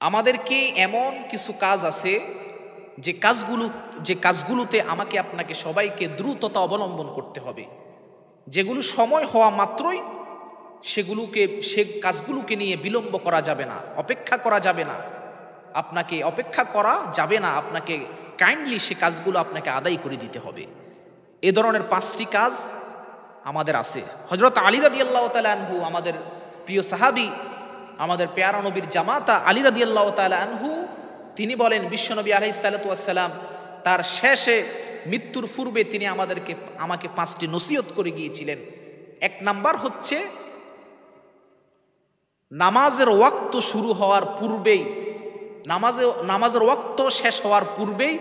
আমাদেরকে এমন কিছু কাজ আছে যে কাজগুলো, যে কাজগুলোতে আমাকে আপনাকে সবাইকে দ্রুততা অবলম্বন করতে হবে। যেগুলো সময় হওয়া মাত্রই সেগুলোকে, সে কাজগুলোকে নিয়ে বিলম্ব করা যাবে না, অপেক্ষা করা যাবে না। আপনাকে অপেক্ষা করা যাবে না, আপনাকে কাইন্ডলি সে কাজগুলো আপনাকে আদায় করে দিতে হবে। এ ধরনের পাঁচটি কাজ আমাদের আছে। হজরত আলী রাদি আল্লাহ আনহু, আমাদের প্রিয় সাহাবি আমাদের পেয়ারা নবীর জামাতা আলী রাদি আল্লাহ আনহু, তিনি বলেন, বিশ্বনবী আলহি সাল্লাতাম তার শেষে মৃত্যুর পূর্বে তিনি আমাদেরকে, আমাকে পাঁচটি নসিহত করে গিয়েছিলেন। এক নাম্বার হচ্ছে, নামাজের ওয়াক্ত শুরু হওয়ার পূর্বেই, নামাজে, নামাজের ওয়াক্ত শেষ হওয়ার পূর্বেই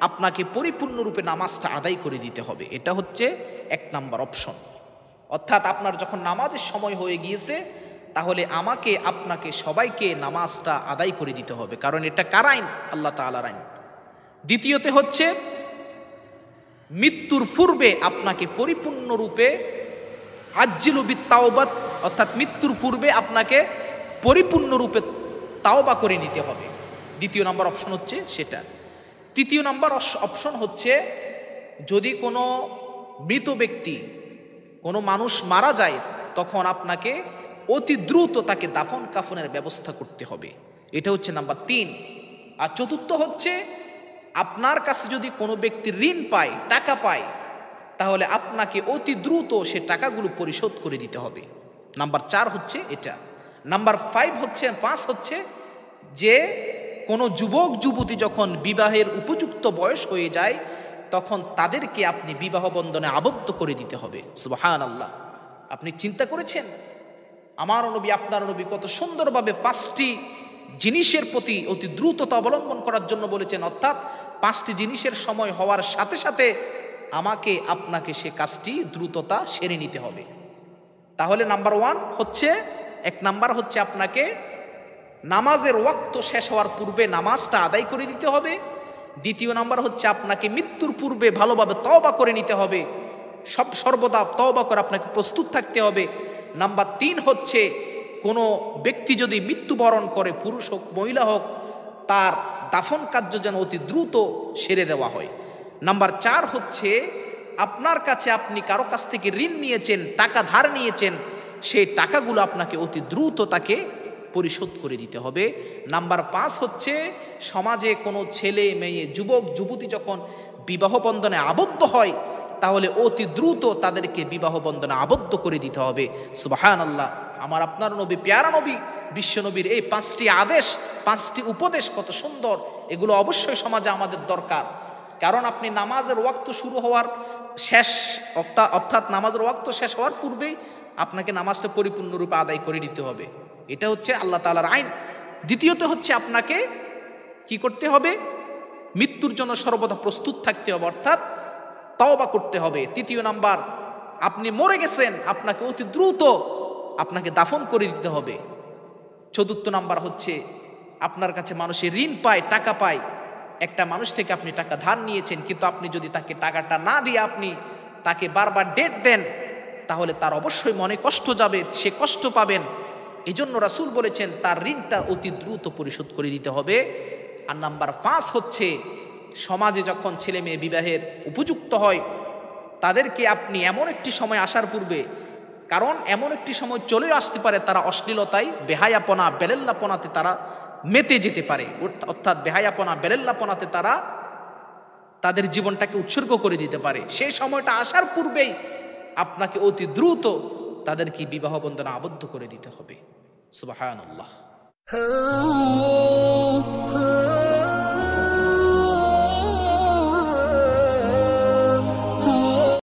আপনাকে পরিপূর্ণরূপে নামাজটা আদায় করে দিতে হবে। এটা হচ্ছে এক নাম্বার অপশন। অর্থাৎ আপনার যখন নামাজের সময় হয়ে গিয়েছে তাহলে আমাকে, আপনাকে, সবাইকে নামাজটা আদায় করে দিতে হবে। কারণ এটা কার আইন? আল্লাহ তালার আইন। দ্বিতীয়তে হচ্ছে, মৃত্যুর পূর্বে আপনাকে পরিপূর্ণরূপে আজিলুবিত তাওবাত অর্থাৎ মৃত্যুর পূর্বে আপনাকে পরিপূর্ণরূপে তাওবা করে নিতে হবে। দ্বিতীয় নম্বর অপশন হচ্ছে সেটা। তৃতীয় নম্বর অপশন হচ্ছে, যদি কোনো মৃত ব্যক্তি, কোনো মানুষ মারা যায়, তখন আপনাকে অতি দ্রুত তাকে দাফন কাফনের ব্যবস্থা করতে হবে। এটা হচ্ছে নাম্বার তিন। আর চতুর্থ হচ্ছে, আপনার কাছে যদি কোনো ব্যক্তি ঋণ পায়, টাকা পায়, তাহলে আপনাকে অতি দ্রুত সে টাকাগুলো পরিশোধ করে দিতে হবে। নাম্বার চার হচ্ছে এটা। নাম্বার ফাইভ হচ্ছে, পাঁচ হচ্ছে যে, কোনো যুবক, যুবতী যখন বিবাহের উপযুক্ত বয়স হয়ে যায়, তখন তাদেরকে আপনি বিবাহ বন্ধনে আবদ্ধ করে দিতে হবে। সুবাহান আল্লাহ আপনি চিন্তা করেছেন? আমার নবী, আপনার নবী কত সুন্দরভাবে পাঁচটি জিনিসের প্রতি অতি দ্রুততা অবলম্বন করার জন্য বলেছেন। অর্থাৎ পাঁচটি জিনিসের সময় হওয়ার সাথে সাথে আমাকে, আপনাকে সে কাজটি দ্রুততা সেরে নিতে হবে। তাহলে নাম্বার ওয়ান হচ্ছে, এক নাম্বার হচ্ছে আপনাকে নামাজের ওয়াক্ত শেষ হওয়ার পূর্বে নামাজটা আদায় করে দিতে হবে। দ্বিতীয় নাম্বার হচ্ছে আপনাকে মৃত্যুর পূর্বে ভালোভাবে তওবা করে নিতে হবে। সব, সর্বদা তওবা করে আপনাকে প্রস্তুত থাকতে হবে। নাম্বার তিন হচ্ছে, কোনো ব্যক্তি যদি মৃত্যুবরণ করে, পুরুষ হোক, মহিলা হোক, তার দাফন কার্য যেন অতি দ্রুত সেরে দেওয়া হয়। নাম্বার চার হচ্ছে, আপনার কাছে আপনি কারও কাছ থেকে ঋণ নিয়েছেন, টাকা ধার নিয়েছেন, সেই টাকাগুলো আপনাকে অতি দ্রুত তাকে পরিশোধ করে দিতে হবে। নাম্বার পাঁচ হচ্ছে, সমাজে কোনো ছেলে, মেয়ে, যুবক, যুবতী যখন বিবাহ বন্ধনে আবদ্ধ হয় তাহলে অতি দ্রুত তাদেরকে বিবাহ বন্ধনে আবদ্ধ করে দিতে হবে। সুবাহান আল্লাহ আমার আপনার নবী, পেয়ারা নবী বিশ্বনবীর এই পাঁচটি আদেশ, পাঁচটি উপদেশ কত সুন্দর, এগুলো অবশ্যই সমাজে আমাদের দরকার। কারণ আপনি নামাজের ওয়াক্ত শুরু হওয়ার শেষ অর্থাৎ নামাজের ওয়াক্ত শেষ হওয়ার পূর্বেই আপনাকে নামাজটা পরিপূর্ণরূপে আদায় করে নিতে হবে। এটা হচ্ছে আল্লাহ তালার আইন। দ্বিতীয়ত হচ্ছে আপনাকে কি করতে হবে? মৃত্যুর জন্য সর্বদা প্রস্তুত থাকতে হবে, অর্থাৎ তওবা করতে হবে। তৃতীয় নাম্বার, আপনি মরে গেছেন, আপনাকে অতি দ্রুত আপনাকে দাফন করে দিতে হবে। চতুর্থ নাম্বার হচ্ছে, আপনার কাছে মানুষের ঋণ পায়, টাকা পায়। একটা মানুষ থেকে আপনি টাকা ধার নিয়েছেন, কিন্তু আপনি যদি তাকে টাকাটা না দিয়ে আপনি তাকে বারবার ডেট দেন, তাহলে তার অবশ্যই মনে কষ্ট যাবে, সে কষ্ট পাবেন। এই জন্য রাসুল বলেছেন, তার ঋণটা অতি দ্রুত পরিশোধ করে দিতে হবে। আর নাম্বার পাঁচ হচ্ছে সমাজে যখন ছেলে মেয়ে বিবাহের উপযুক্ত হয়, তাদেরকে আপনি এমন একটি সময় আসার পূর্বে, কারণ এমন একটি সময় চলেও আসতে পারে তারা অশ্লীলতায়, বেহায়াপনা, বেলেল্লাপনাতে তারা মেতে যেতে পারে। অর্থাৎ বেহায়াপনা, বেলেল্লাপনাতে তারা তাদের জীবনটাকে উৎসর্গ করে দিতে পারে। সেই সময়টা আসার পূর্বেই আপনাকে অতি দ্রুত তাদেরকে বিবাহ বন্ধনে আবদ্ধ করে দিতে হবে। সুবাহ